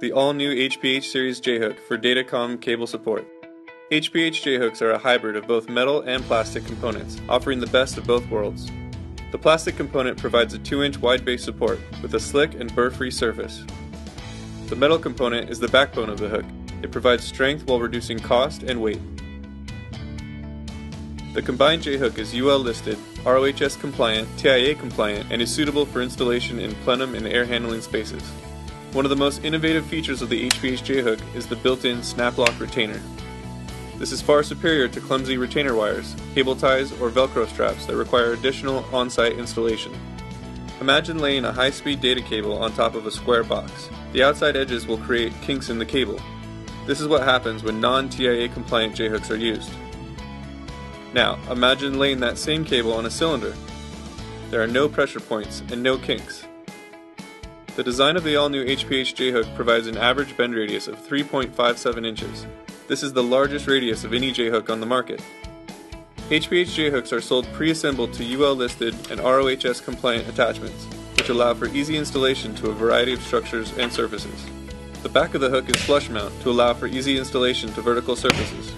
the all-new HPH Series J-hook for Datacom cable support. HPH J-hooks are a hybrid of both metal and plastic components, offering the best of both worlds. The plastic component provides a 2-inch wide base support with a slick and burr-free surface. The metal component is the backbone of the hook. It provides strength while reducing cost and weight. The combined J-hook is UL listed, ROHS compliant, TIA compliant, and is suitable for installation in plenum and air handling spaces. One of the most innovative features of the HPH J-hook is the built-in snap lock retainer. This is far superior to clumsy retainer wires, cable ties, or Velcro straps that require additional on-site installation. Imagine laying a high-speed data cable on top of a square box. The outside edges will create kinks in the cable. This is what happens when non-TIA compliant J-hooks are used. Now, imagine laying that same cable on a cylinder. There are no pressure points and no kinks. The design of the all-new HPH J-hook provides an average bend radius of 3.57 inches. This is the largest radius of any J-hook on the market. HPH J-hooks are sold pre-assembled to UL listed and ROHS compliant attachments, which allow for easy installation to a variety of structures and surfaces. The back of the hook is flush mount to allow for easy installation to vertical surfaces,